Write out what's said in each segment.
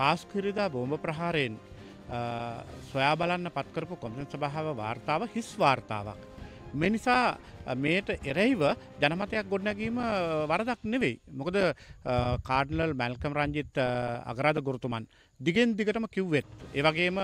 පාස්කිරිදා බෝම්භ ප්‍රහාරයෙන් සොයා බලන්න පත්කරපු කොමිෂන් සභාව වාර්තාව හිස් වාර්තාවක්. මෙනිසා මේට එරෙහිව ජනමතයක් ගොඩනැගීම වරදක් නෙවෙයි. මොකද කාඩනල් මැල්කම් රංජිත් අගරාධ ගුරුතුමන් දිගෙන් දිගටම කිව්වෙත්. ඒවගේම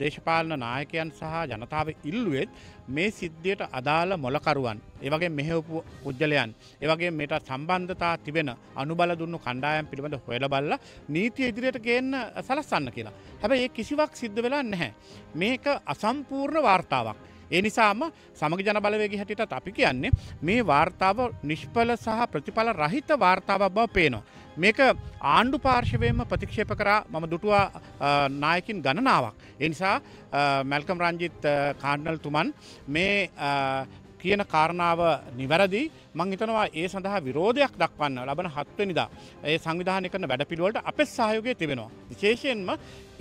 දේශපාලන නායකයන් සහ ජනතාව ඉල්ලුවෙත් මේ සිද්ධියට අදාළ මොලකරුවන්. ඒවගේ මෙහෙවපු පුද්ගලයන්. ඒවගේ මේට සම්බන්ධතා තිබෙන අනුබල දුන්නු කණ්ඩායම් පිළිබඳ හොයල බල්ල නීතිය ඉදිරියට ගේන්න සලස්සන්න කියලා. හැබැයි ඒ කිසිවක් සිද්ධ වෙලා නැහැ. මේක අසම්පූර්ණ වාර්තාවක්. ඒ නිසාම සමග ජන බලවේග හැටියට අපි කියන්නේ මේ වාර්තාව නිෂ්පල සහ ප්‍රතිඵල රහිත වාර්තාවක් බව පේනවා. මේක ආණ්ඩු පාර්ශවයම ප්‍රතික්ෂේප කරා මම දුටුවා නායකින් ගණනාවක්. එනිසා මැල්කම් රංජිත් කාඩනල් තුමන් මේ කියන කාරණාව නිවැරදි මං හිතනවා ඒ සඳහා විරෝධයක් දක්වන්න ලබන හත්වනිදා ඒ සංවිධානය කරන වැඩ පිළිවලට අප සහයෝගය තිබෙනවා. විශේෂයෙන්ම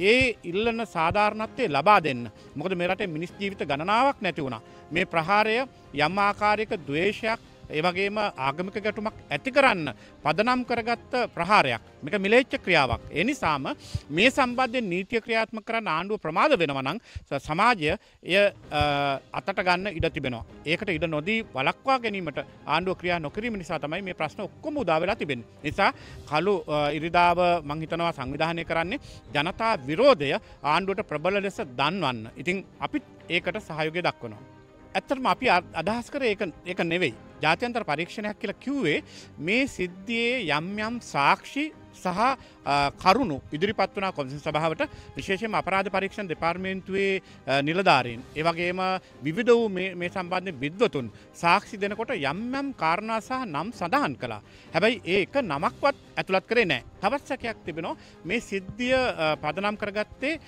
ඒ ඉල්ලන සාධාරණත්වය ලබා දෙන්න. මොකද මෙරට මිනිස් ජීවිත ගණනාවක් නැති වුණා. මේ ප්‍රහාරය යම් ආකාරයක දවේශයක් ඒවගේම ආගමික ගැටුමක් ඇති කරන්න පදනම් කරගත්ත ප්‍රහාරයක් මේක මිලේච්ච ක්‍රියාවක්. එනිසාම මේ සම්බන්ධය නීතිය ක්‍රියාත්ම කරන්න ආණ්ඩුව ප්‍රමාද වෙනවනං සමාජය එය අතට ගන්න ඉඩ තිබෙනවා. ඒකට ඉඩ නොදී වලක්වා ගැනීමට ආණ්ඩුව ක්‍රියා නොකිරීම නිසා තමයි මේ ප්‍රශ්න ඔක්කොම උදා වෙලා තිබෙන. නිසා කලු ඉරිදාව මංහිතනවා සංවිධානය කරන්නේ ජනතා විරෝධය ආණ්ඩුවට ප්‍රබල ලෙස දන්වන්න. ඉතින් අපිත් ඒකට සහයෝගය දක්වනවා. ඇත්තරම අපි අදහස් කර ඒක නෙවෙයි. ජාත්‍යන්තර පරීක්ෂණයක් කියලා කිව්වේ මේ සිද්ධියේ යම් යම් සාක්ෂි සහ කරුණු ඉදිරිපත් වනා කොමිසන් සභාවට විශේෂම අපරාධ පරීක්ෂණ දෙපාර්මේන්තුවේ නිලධාරීන්. ඒවගේම විවිධ වූ මේ සම්බන්ධය විද්වතුන් සාක්ෂි දෙනකොට යම් යම් කාරණා සහ නම් සඳහන් කලා. හැබැයි ඒක නමක්වත් ඇතුළත් කරේ නෑ. තවත්සකයක් තිබෙනවා මේ සිද්ධිය පදනම් කරගත්තේ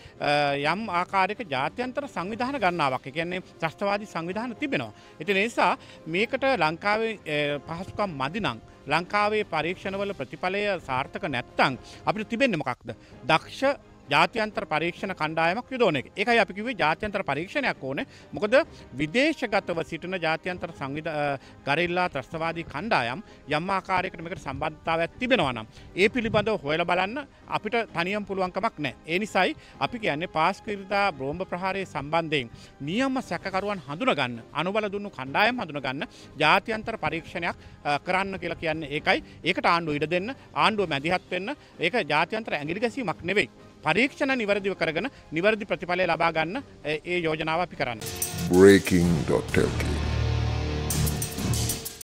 යම් ආකාරයක ජාත්‍යන්තර සංවිධාන ගන්නාවක් කියන්නේ ත්‍රස්තවාදී සංවිධාන තිබෙනවා. ඉති නිසා මේකට ලංකාවේ පහසුකම් මදිනං ලංකාවේ පරීක්ෂණවල ප්‍රතිඵලය සාර්ථක නැත්තං අපිට තිබෙන්නේ මොකක්ද. දක්ෂ ජාත්‍යන්තර පරීක්ෂණ කණ්ඩායමක් යොදෝන එක. එකයි අපි කිවේ ජාත්‍යන්තර පරීක්ෂණයක් ඕන. මොකද විදේශගතව සිටින ජාත්‍යන්තර සංවිධ ගරල්ලා ත්‍රස්තවාදී කණ්ඩායම් යම් ආකාරයකට මේකට සම්බන්ධතාව තිබෙනවනම් ඒ පිළිබඳව හොයල බලන්න අපිට තනියම් පුළුවන්කමක් නෑ ඒ නිසයි අපි කියන්නේ පාස්කරිතා බ්‍රෝම්භ ප්‍රහාරය සම්බන්ධයෙන් නියම සැකරුවන් හඳුනගන්න අනුබල දුන්නු කණ්ඩායම් හඳුනගන්න ජාත්‍යන්තර පරීක්ෂණයක් කරන්න කියලා කියන්න ඒකයි. ඒකට ආණ්ඩුව ඉඩ දෙන්න ආණ්ඩුව මැදිහත් වෙන්න. ඒක ජාත්‍යන්තර ඇගිලි ගැසීමක් නෙවෙයි. පරීක්ෂණ නිවැරදිව කරගෙන නිවැරදි ප්‍රතිඵලය ලබාගන්න ඒ යෝජනාව අපි කරන්න. breaking.lk